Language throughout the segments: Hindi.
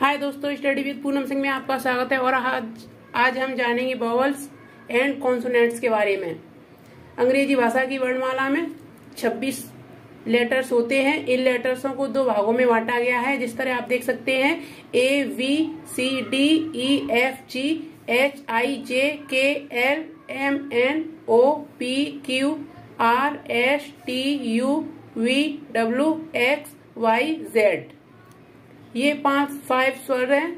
हाय दोस्तों, स्टडी विद पूनम सिंह में आपका स्वागत है और आज आज हम जानेंगे बॉवल्स एंड कॉन्सोनेंट्स के बारे में। अंग्रेज़ी भाषा की वर्णमाला में 26 लेटर्स होते हैं। इन लेटर्सों को दो भागों में बांटा गया है। जिस तरह आप देख सकते हैं A B C D E F G H I J K L M N O P Q R S T U V W X Y Z ये पाँच फाइव स्वर हैं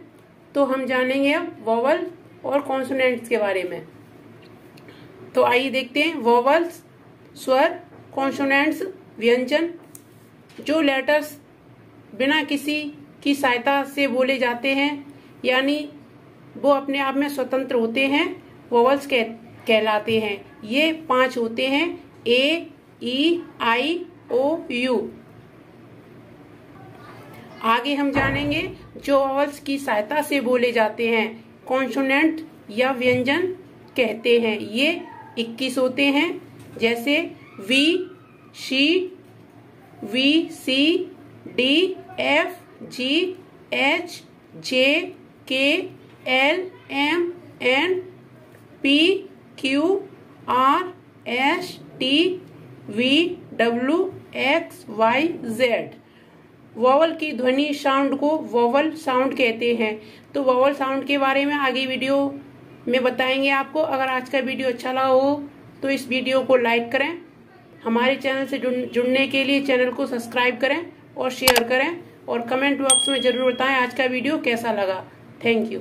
तो हम जानेंगे अब वोवल और कॉन्सोनेंट्स के बारे में। तो आइए देखते हैं वोवल्स स्वर कॉन्सोनेंट्स व्यंजन जो लेटर्स बिना किसी की सहायता से बोले जाते हैं यानी वो अपने आप में स्वतंत्र होते हैं वोवल्स कह, कहलाते हैं। ये पाँच होते हैं ए ई आई ओ यू आगे हम जानेंगे जो वॉवल्स की सहायता से बोले जाते हैं। कॉन्सोनेंट या व्यंजन कहते हैं। ये 21 होते हैं। जैसे B C B C D F G H J K L M N P Q R S T V W X Y Z vowel की ध्वनि साउंड को वोवल साउंड कहते हैं। तो वोवल साउंड के बारे में आगे वीडियो में बताएँगे आपको। अगर आज का वीडियो अच्छा लगा हो तो इस वीडियो को लाइक करें। हमारे चैनल से जुड़ने के लिए चैनल को सब्सक्राइब करें और शेयर करें। और कमेंट बॉक्स में ज़रूर बताएँ आज का वीडियो कैसा लगा। Thank you.